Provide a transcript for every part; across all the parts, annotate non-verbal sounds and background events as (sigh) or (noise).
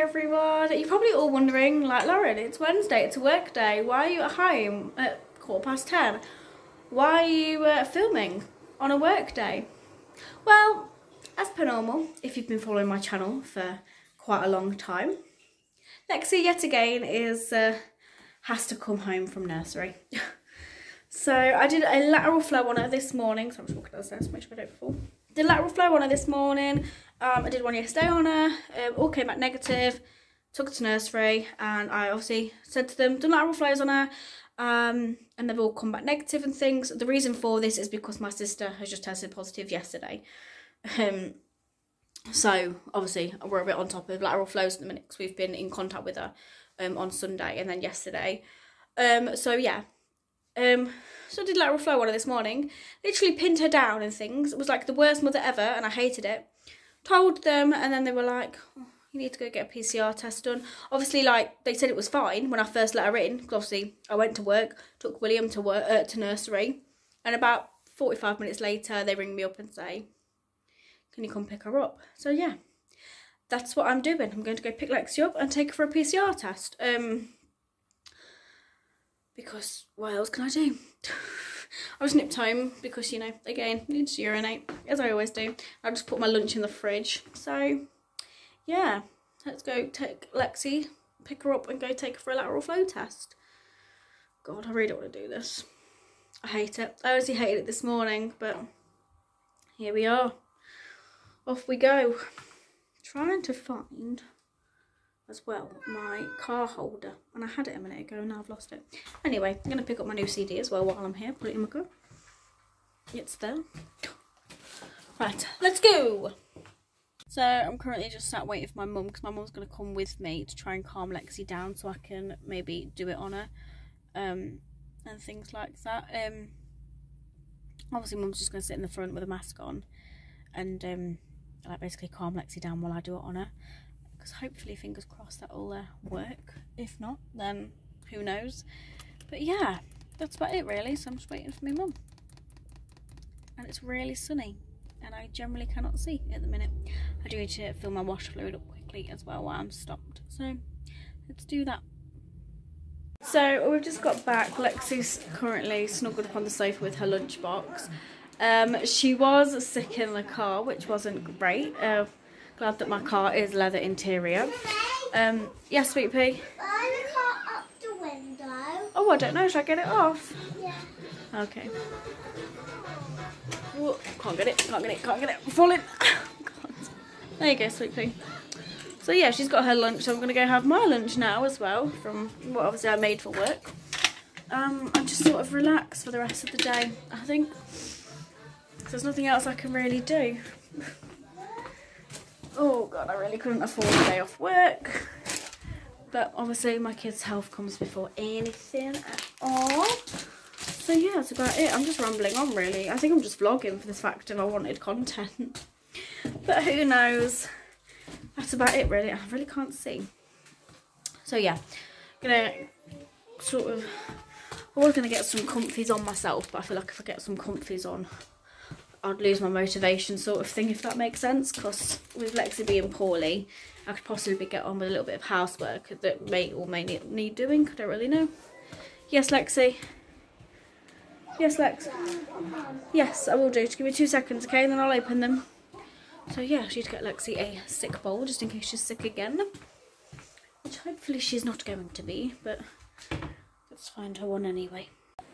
everyone. You're probably all wondering, like Lauren, it's Wednesday, it's a work day. Why are you at home at quarter past ten? Why are you uh, filming on a work day? Well, as per normal, if you've been following my channel for quite a long time, Lexi yet again is uh, has to come home from nursery. (laughs) so I did a lateral flow on her this morning. So I'm just walking downstairs to make sure I don't fall. Did lateral flow on her this morning. Um, I did one yesterday on her. Um, all came back negative. Took her to nursery and I obviously said to them, done lateral flows on her. Um, and they've all come back negative and things. The reason for this is because my sister has just tested positive yesterday. Um, so obviously we're a bit on top of lateral flows at the minute because we've been in contact with her um, on Sunday and then yesterday. Um, so yeah, um, so I did lateral flow on her this morning. Literally pinned her down and things. It was like the worst mother ever and I hated it. Told them and then they were like, oh, you need to go get a PCR test done. Obviously, like they said it was fine when I first let her in. Because obviously I went to work, took William to work uh, to nursery, and about forty five minutes later they ring me up and say, "Can you come pick her up?" So yeah, that's what I'm doing. I'm going to go pick Lexi up and take her for a PCR test. Um, because what else can I do? (laughs) I was nipped home because, you know, again, need to urinate, as I always do. I just put my lunch in the fridge. So, yeah, let's go take Lexi, pick her up and go take her for a lateral flow test. God, I really don't want to do this. I hate it. I honestly hated it this morning, but here we are. Off we go. Trying to find as well my car holder. And I had it a minute ago and now I've lost it. Anyway I'm gonna pick up my new CD as well while I'm here put it in my car it's there. Right let's go! So I'm currently just sat waiting for my mum because my mum's gonna come with me to try and calm Lexi down so I can maybe do it on her um, and things like that. Um, obviously mum's just gonna sit in the front with a mask on and um, like basically calm Lexi down while I do it on her because hopefully, fingers crossed, that'll uh, work. If not, then who knows. But yeah, that's about it really. So I'm just waiting for my mum. And it's really sunny and I generally cannot see at the minute. I do need to fill my wash fluid up quickly as well while I'm stopped. So let's do that. So we've just got back. Lexi's currently snuggled up on the sofa with her lunchbox. Um, she was sick in the car, which wasn't great. Uh, Glad that my car is leather interior. Um, yes, Sweet Pea? Oh, I don't know. Should I get it off? Yeah. Okay. Ooh, can't get it, can't get it, can't get it. I'm falling. (laughs) there you go, Sweet Pea. So yeah, she's got her lunch, so I'm going to go have my lunch now as well, from what obviously I made for work. Um, and just sort of relax for the rest of the day, I think. There's nothing else I can really do. (laughs) oh god, I really couldn't afford a day off work. But obviously my kid's health comes before anything at all. So yeah, that's about it. I'm just rambling on really. I think I'm just vlogging for the fact of I wanted content. But who knows. That's about it really. I really can't see. So yeah, gonna sort of I was gonna get some comfies on myself, but I feel like if I get some comfies on, I'd lose my motivation sort of thing, if that makes sense. Because with Lexi being poorly, I could possibly get on with a little bit of housework that may or may not need doing. I don't really know. Yes, Lexi. Yes, Lex. Yes, I will do. Just give me two seconds, okay? And then I'll open them. So yeah, she'd get Lexi a sick bowl just in case she's sick again. Which hopefully she's not going to be, but let's find her one anyway.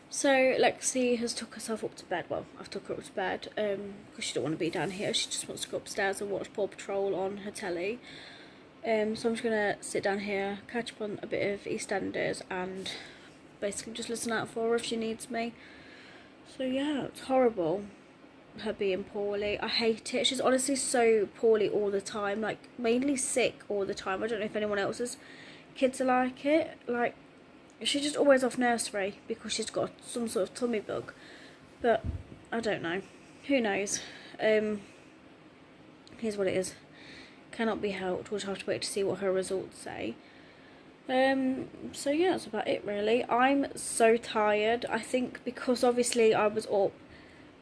So Lexi has took herself up to bed. Well, I've took her up to bed um, because she don't want to be down here. She just wants to go upstairs and watch Paw Patrol on her telly. Um, so I'm just gonna sit down here, catch up on a bit of EastEnders, and basically just listen out for her if she needs me. So yeah, it's horrible. Her being poorly. I hate it. She's honestly so poorly all the time. Like mainly sick all the time. I don't know if anyone else's kids are like it. Like she's just always off nursery because she's got some sort of tummy bug. But I don't know. Who knows? Um, here's what it is. Cannot be helped. We'll just have to wait to see what her results say. Um, so yeah, that's about it really. I'm so tired. I think because obviously I was up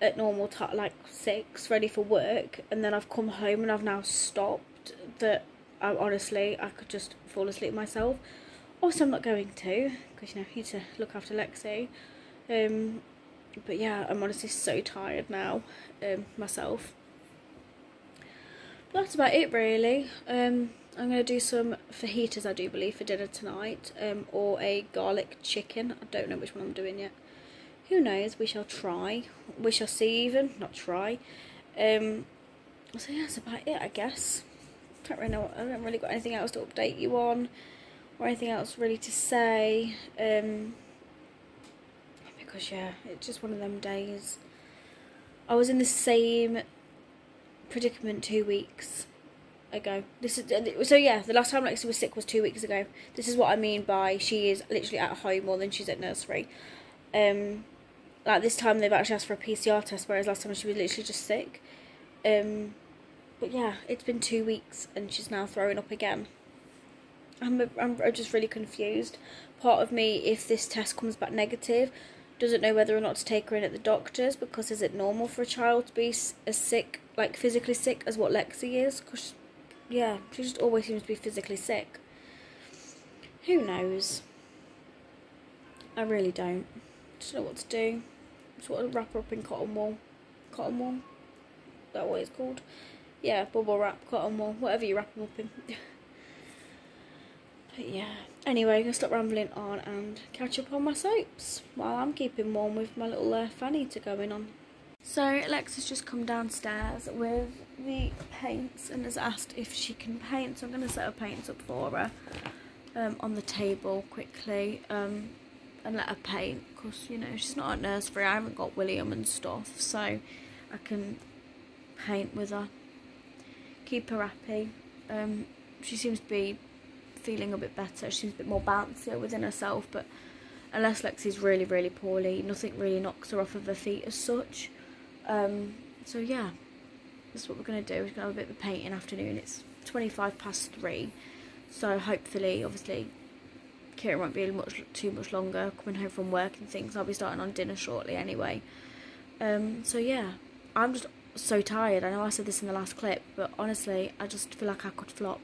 at normal time, like six, ready for work, and then I've come home and I've now stopped. That I, honestly, I could just fall asleep myself. Also, I'm not going to because you know I need to look after Lexi. Um, but yeah, I'm honestly so tired now um, myself. But that's about it really. Um, I'm going to do some fajitas, I do believe, for dinner tonight, um, or a garlic chicken. I don't know which one I'm doing yet. Who knows? We shall try. We shall see even. Not try. Um, so yeah, that's about it, I guess. Can't really know. I haven't really got anything else to update you on, or anything else really to say. Um, because yeah, it's just one of them days. I was in the same predicament two weeks ago. This is so yeah. The last time Lexi was sick was two weeks ago. This is what I mean by she is literally at home more than she's at nursery. Um, like this time they've actually asked for a PCR test, whereas last time she was literally just sick. Um, but yeah, it's been two weeks and she's now throwing up again. I'm I'm just really confused. Part of me, if this test comes back negative, doesn't know whether or not to take her in at the doctor's because is it normal for a child to be as sick, like physically sick, as what Lexi is? Because yeah, she just always seems to be physically sick. Who knows? I really don't. Just don't know what to do. Just want to wrap her up in cotton wool. Cotton wool? Is that what it's called? Yeah, bubble wrap, cotton wool, whatever you wrap them up in. (laughs) but yeah. Anyway, I'm going to stop rambling on and catch up on my soaps while I'm keeping warm with my little uh, fanny to going on. So Alexa's just come downstairs with the paints and has asked if she can paint. So I'm going to set her paints up for her um, on the table quickly um, and let her paint because, you know, she's not at nursery. I haven't got William and stuff so I can paint with her. Keep her happy. Um, she seems to be feeling a bit better. She's a bit more bouncier within herself but unless Lexi's really, really poorly, nothing really knocks her off of her feet as such. Um, so yeah, that's what we're going to do. We're going to have a bit of a painting afternoon. It's 25 past 3. So hopefully, obviously, Kieran won't be much too much longer coming home from work and things. I'll be starting on dinner shortly anyway. Um, so yeah, I'm just so tired. I know I said this in the last clip, but honestly, I just feel like I could flop.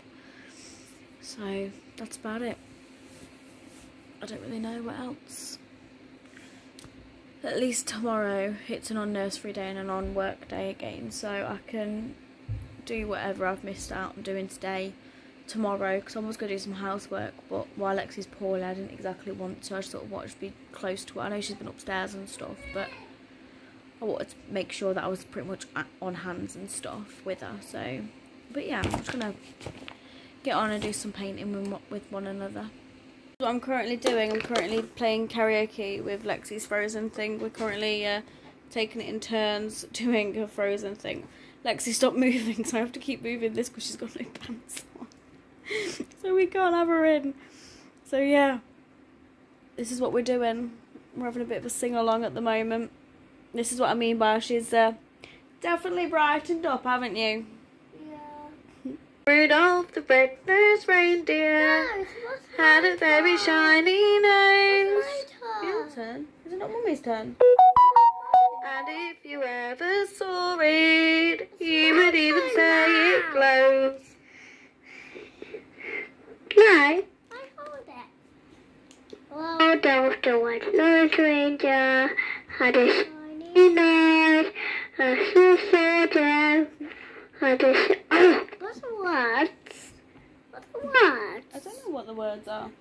So that's about it. I don't really know what else. At least tomorrow it's an on nursery day and an on work day again so I can do whatever I've missed out on doing today tomorrow because I was going to do some housework but while Lexi's poorly I didn't exactly want to. I just sort of wanted to be close to her? I know she's been upstairs and stuff but I wanted to make sure that I was pretty much on hands and stuff with her so but yeah I'm just going to get on and do some painting with one another what I'm currently doing. I'm currently playing karaoke with Lexi's Frozen thing. We're currently uh, taking it in turns (laughs) doing a Frozen thing. Lexi, stop (laughs) moving, so I have to keep moving this because she's got no pants on. (laughs) so we can't have her in. So yeah, this is what we're doing. We're having a bit of a sing-along at the moment. This is what I mean by she's uh, definitely brightened up, haven't you? Rudolph the red-nosed reindeer no, had a very shiny nose. Your turn. Is it not Mummy's turn? And if you ever saw it, you would even say it glows. No. I hold it. Rudolph the red-nosed reindeer had a shiny nose, a sister had a... Oh (clears throat) words? What are the words? I don't know what the words are.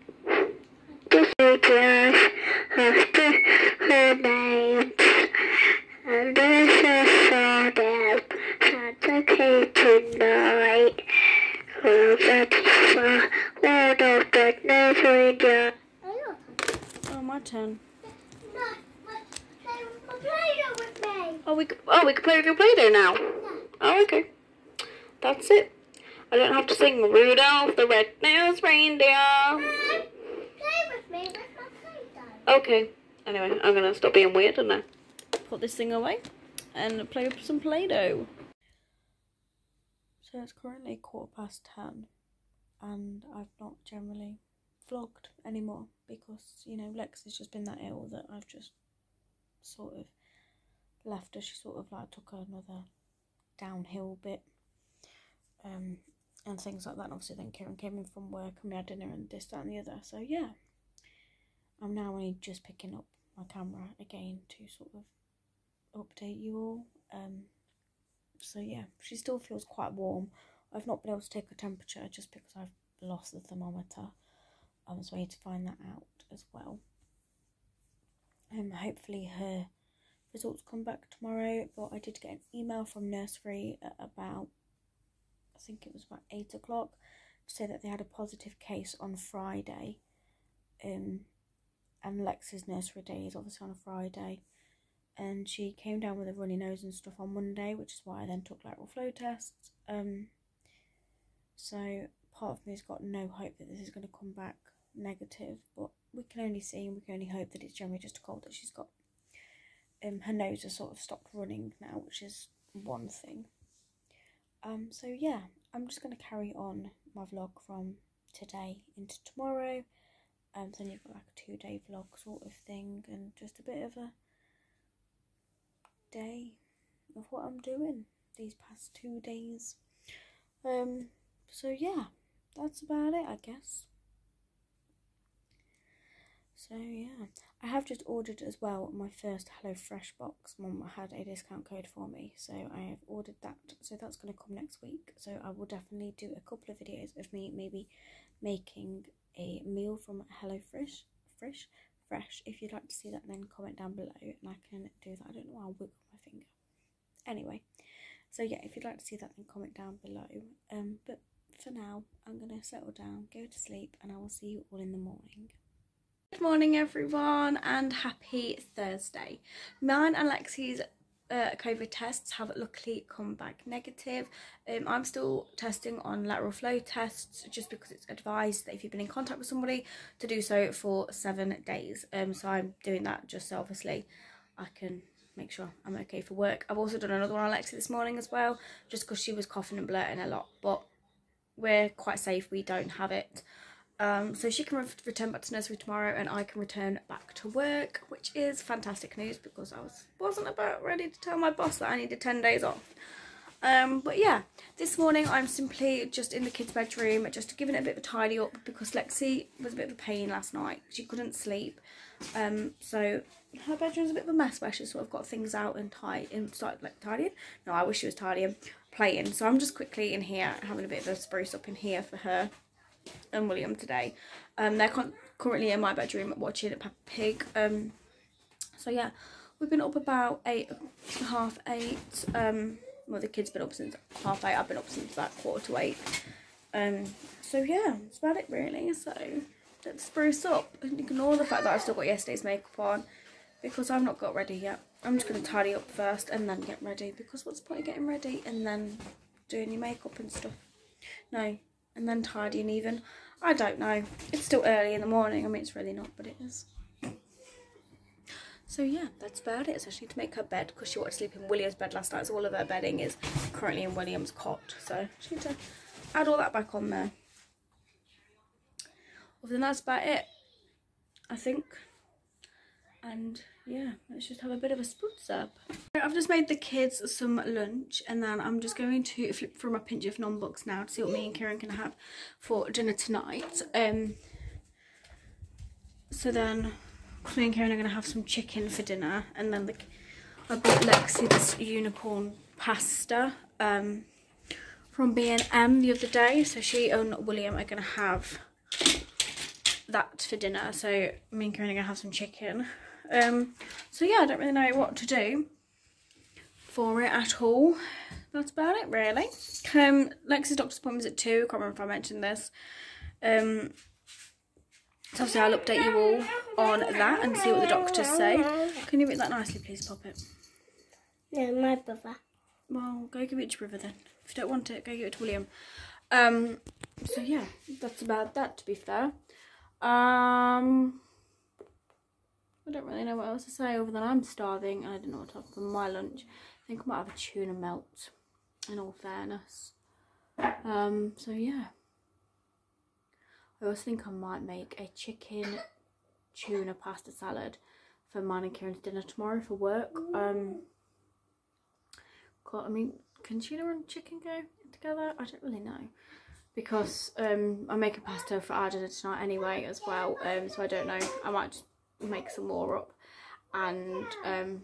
The soldiers have to her names and this is for them. Santa came tonight. Oh, that's for Lord of the Nursery Oh, my turn. No, my, my Play-Doh with me. Oh, we, oh, we can play with your Play-Doh now? No. Oh, okay. That's it. I don't have to sing Rudolph the Red-Nosed Reindeer. play with me my Okay. Anyway, I'm going to stop being weird and now put this thing away and play with some Play-Doh. So it's currently quarter past ten and I've not generally vlogged anymore because, you know, Lex has just been that ill that I've just sort of left her. She sort of like took another downhill bit. Um, and things like that. And obviously, then Kieran came in from work and we had dinner and this, that, and the other. So, yeah, I'm now only just picking up my camera again to sort of update you all. Um, so, yeah, she still feels quite warm. I've not been able to take her temperature just because I've lost the thermometer. I need to find that out as well. Um, hopefully her results come back tomorrow. But I did get an email from nursery about, I think it was about eight o'clock, to say that they had a positive case on Friday. Um, and Lex's nursery day is obviously on a Friday. And she came down with a runny nose and stuff on Monday, which is why I then took lateral flow tests. Um, so part of me has got no hope that this is going to come back negative, but we can only see and we can only hope that it's generally just a cold that she's got. Um, her nose has sort of stopped running now, which is one thing. Um, so yeah, I'm just going to carry on my vlog from today into tomorrow. Um, so you've got like a two day vlog sort of thing and just a bit of a day of what I'm doing these past two days. Um, so yeah, that's about it, I guess. So yeah, I have just ordered as well my first HelloFresh box. Mum had a discount code for me, so I have ordered that. So that's going to come next week. So I will definitely do a couple of videos of me maybe making a meal from HelloFresh. Fresh, fresh. If you'd like to see that, then comment down below, and I can do that. I don't know why I'll wiggle my finger. Anyway, so yeah, if you'd like to see that, then comment down below. Um, but for now, I'm going to settle down, go to sleep, and I will see you all in the morning. Good morning, everyone, and happy Thursday. Mine and Lexi's uh, COVID tests have luckily come back negative. Um, I'm still testing on lateral flow tests just because it's advised that if you've been in contact with somebody to do so for seven days. Um, so I'm doing that just so obviously I can make sure I'm okay for work. I've also done another one on Lexi this morning as well, just because she was coughing and blurting a lot, but we're quite safe, we don't have it. Um, so she can re return back to nursery tomorrow and I can return back to work, which is fantastic news because I was, wasn't about ready to tell my boss that I needed 10 days off. Um, but yeah, this morning I'm simply just in the kids' bedroom, just giving it a bit of a tidy up because Lexi was a bit of a pain last night. She couldn't sleep. Um, so her bedroom's a bit of a mess where she's sort of got things out and tidy and start like tidying. No, I wish she was tidying, playing. So I'm just quickly in here having a bit of a spruce up in here for her and William today. Um, they're currently in my bedroom watching Peppa Pig. Um, so yeah, we've been up about eight, half eight. Um, well, the kids been up since half eight. I've been up since about quarter to eight. Um, so yeah, that's about it really. So let's spruce up and ignore the fact that I've still got yesterday's makeup on because I've not got ready yet. I'm just going to tidy up first and then get ready because what's the point of getting ready and then doing your makeup and stuff? No, and then tidying even. I don't know. It's still early in the morning. I mean, it's really not, but it is. So yeah, that's about it. So she to make her bed because she wanted to sleep in William's bed last night. So all of her bedding is currently in William's cot. So she to add all that back on there. Other than that's about it. I think. And yeah, let's just have a bit of a spruce up. I've just made the kids some lunch and then I'm just going to flip through my Pinch of Nom books now to see what me and Kieran can have for dinner tonight. Um, so then me and Kieran are going to have some chicken for dinner and then the, I bought Lexi this unicorn pasta um, from B&M the other day. So she and William are going to have that for dinner. So me and Kieran are going to have some chicken. Um, so yeah, I don't really know what to do for it at all. That's about it really. Um, Lexi's doctor's appointment is at 2. I can't remember if I mentioned this. Um, so obviously I'll update you all on that and see what the doctors say. Can you read that nicely please, Pop it? No, my brother. Well, go give it to your Brother then. If you don't want it, go give it to William. Um, so yeah, that's about that to be fair. Um, I don't really know what else to say other than I'm starving and I don't know what to have for my lunch. I think I might have a tuna melt, in all fairness. Um, so yeah. I also think I might make a chicken tuna pasta salad for mine and Kieran's dinner tomorrow for work. Um, I mean, can tuna and chicken go together? I don't really know. Because um, I'm making pasta for our dinner tonight anyway as well. Um, so I don't know. I might just make some more up and um,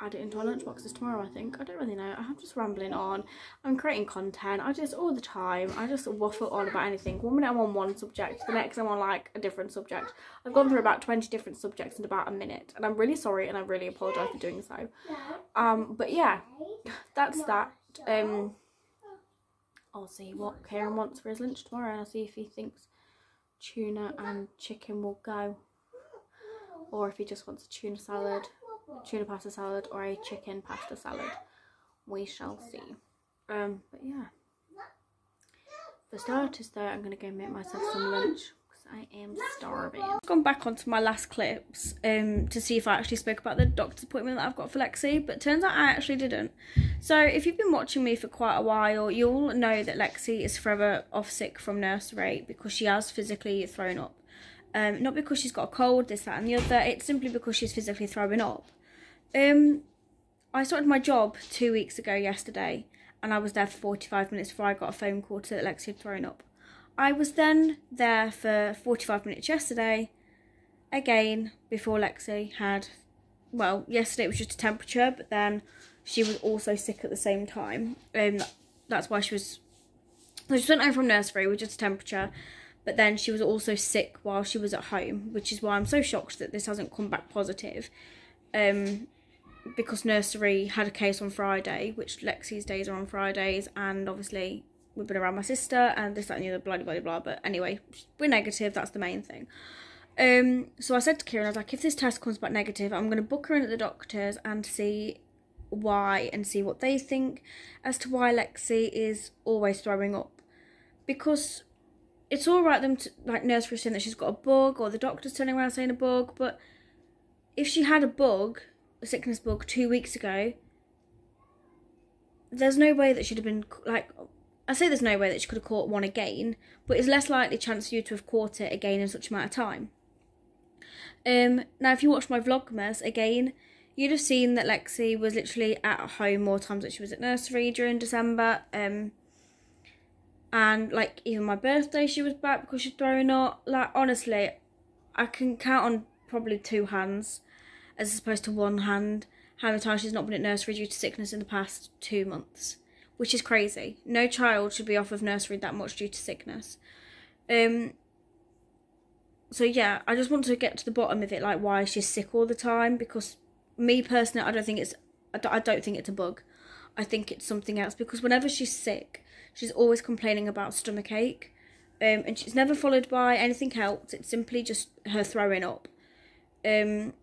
add it into our lunchboxes tomorrow. I think I don't really know. I'm just rambling on. I'm creating content. I just all the time. I just waffle on about anything. One minute I'm on one subject, the next I'm on like a different subject. I've gone through about 20 different subjects in about a minute, and I'm really sorry and I really apologise for doing so. Um, but yeah, that's that. Um, I'll see what Kieran wants for his lunch tomorrow, and I'll see if he thinks tuna and chicken will go, or if he just wants a tuna salad, tuna pasta salad, or a chicken pasta salad. We shall see. Um, but yeah. For starters, though, I'm gonna go make myself some lunch I am starving. I've gone back onto my last clips um, to see if I actually spoke about the doctor's appointment that I've got for Lexi, but turns out I actually didn't. So if you've been watching me for quite a while, you'll know that Lexi is forever off sick from nursery because she has physically thrown up. Um, not because she's got a cold, this, that and the other, it's simply because she's physically throwing up. Um, I started my job two weeks ago yesterday and I was there for 45 minutes before I got a phone call to that Lexi had thrown up. I was then there for 45 minutes yesterday, again, before Lexi had, well, yesterday it was just a temperature, but then she was also sick at the same time. Um, that's why she was, so she went home from nursery with just a temperature, but then she was also sick while she was at home, which is why I'm so shocked that this hasn't come back positive. Um, because nursery had a case on Friday, which Lexi's days are on Fridays, and obviously we've been around my sister and this, that, and the other, blah, blah, blah. But anyway, we're negative. That's the main thing. Um, so I said to Kieran, I was like, if this test comes back negative, I'm going to book her in at the doctor's and see why and see what they think as to why Lexi is always throwing up. Because it's all right them to, like nursery saying that she's got a bug or the doctor's turning around saying a bug, but if she had a bug, a sickness bug, two weeks ago, there's no way that she'd have been like I say there's no way that she could have caught one again, but it's less likely chance for you to have caught it again in such amount of time. Um, now, if you watched my Vlogmas again, you'd have seen that Lexi was literally at home more times than she was at nursery during December. Um, and like even my birthday, she was back because she's throwing up. Like honestly, I can count on probably two hands, as opposed to one hand, how many times she's not been at nursery due to sickness in the past two months which is crazy. No child should be off of nursery that much due to sickness. Um. So yeah, I just want to get to the bottom of it, like why she's sick all the time. Because me personally, I don't think it's, I don't think it's a bug. I think it's something else. Because whenever she's sick, she's always complaining about stomach ache, um, and she's never followed by anything else. It's simply just her throwing up. Um.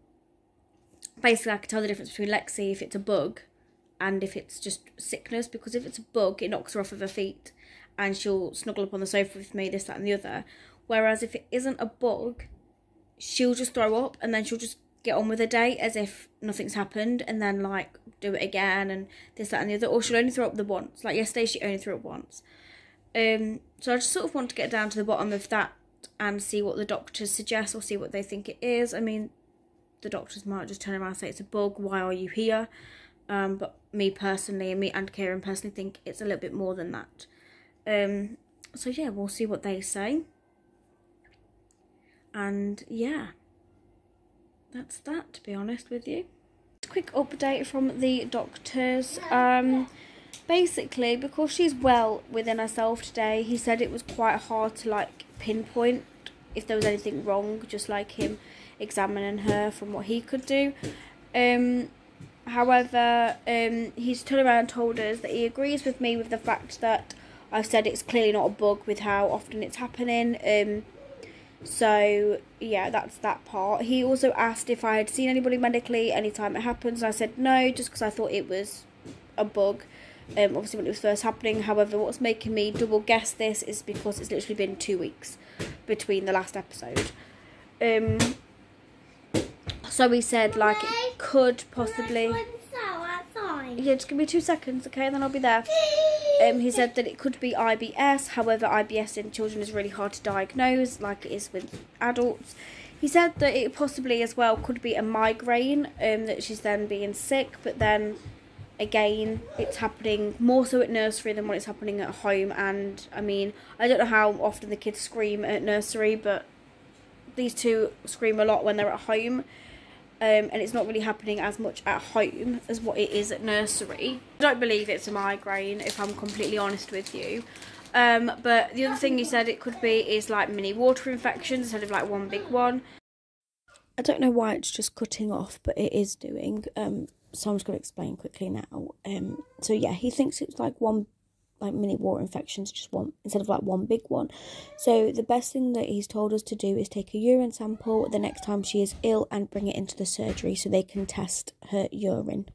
Basically, I can tell the difference between Lexi if it's a bug and if it's just sickness because if it's a bug it knocks her off of her feet and she'll snuggle up on the sofa with me this that and the other. Whereas if it isn't a bug she'll just throw up and then she'll just get on with her day as if nothing's happened and then like do it again and this that and the other. Or she'll only throw up the once. Like yesterday she only threw up once. Um so i just sort of want to get down to the bottom of that and see what the doctors suggest or see what they think it is. I mean the doctors might just turn around and say it's a bug. Why are you here um, but me personally, and me and Kieran personally think it's a little bit more than that. Um, so yeah, we'll see what they say. And yeah, that's that. To be honest with you, quick update from the doctors. Um, basically, because she's well within herself today, he said it was quite hard to like pinpoint if there was anything wrong, just like him examining her from what he could do. Um, However, um, he's turned around and told us that he agrees with me with the fact that I've said it's clearly not a bug with how often it's happening. Um, so, yeah, that's that part. He also asked if I had seen anybody medically anytime it happens. I said no, just because I thought it was a bug. Um, obviously, when it was first happening. However, what's making me double guess this is because it's literally been two weeks between the last episode. Um, so he said, like, could possibly... Yeah, just give me two seconds, okay, and then I'll be there. Um, he said that it could be IBS. However, IBS in children is really hard to diagnose, like it is with adults. He said that it possibly as well could be a migraine, um, that she's then being sick, but then again it's happening more so at nursery than what it's happening at home and i mean i don't know how often the kids scream at nursery but these two scream a lot when they're at home um, and it's not really happening as much at home as what it is at nursery i don't believe it's a migraine if i'm completely honest with you um, but the other thing you said it could be is like mini water infections instead of like one big one I don't know why it's just cutting off, but it is doing. Um, so I'm just going to explain quickly now. Um, so yeah, he thinks it's like one, like mini water infections, just one instead of like one big one. So the best thing that he's told us to do is take a urine sample the next time she is ill and bring it into the surgery so they can test her urine,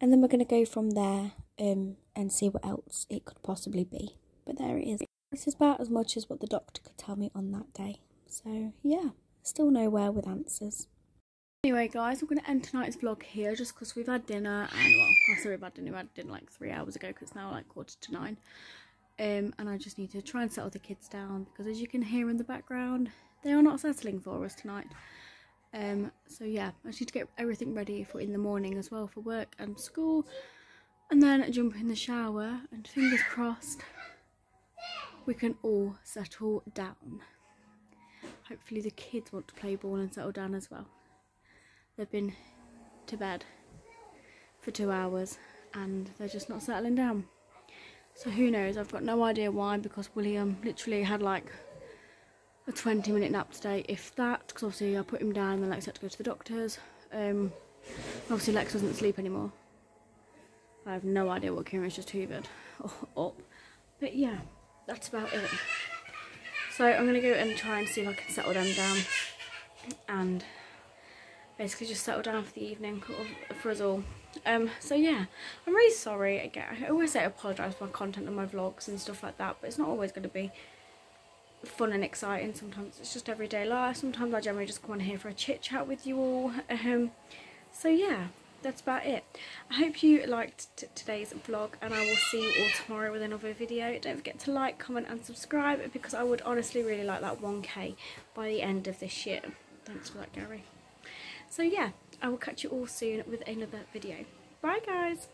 and then we're going to go from there um and see what else it could possibly be. But there it is. This is about as much as what the doctor could tell me on that day. So yeah. Still nowhere with answers. Anyway, guys, I'm going to end tonight's vlog here just because we've had dinner and, well, (laughs) I say we've had dinner, we had dinner like three hours ago because it's now like quarter to nine. Um, and I just need to try and settle the kids down because as you can hear in the background, they are not settling for us tonight. Um, so yeah, I need to get everything ready for in the morning as well for work and school. And then jump in the shower and fingers crossed we can all settle down hopefully the kids want to play ball and settle down as well. They've been to bed for two hours and they're just not settling down. So who knows, I've got no idea why because William literally had like a 20 minute nap today, if that, because obviously I put him down and then Lex had to go to the doctors. Um, obviously Lex doesn't sleep anymore. I have no idea what Kieran's just hoovered (laughs) up. But yeah, that's about it. So I'm going to go and try and see if I can settle them down and basically just settle down for the evening for us all. Um, so yeah, I'm really sorry again. I always say I apologise for my content and my vlogs and stuff like that, but it's not always going to be fun and exciting. Sometimes it's just everyday life. Sometimes I generally just come on here for a chit chat with you all. Um, so yeah, that's about it. I hope you liked today's vlog and I will see you all tomorrow with another video. Don't forget to like, comment and subscribe because I would honestly really like that 1k by the end of this year. Thanks for that Gary. So yeah, I will catch you all soon with another video. Bye guys!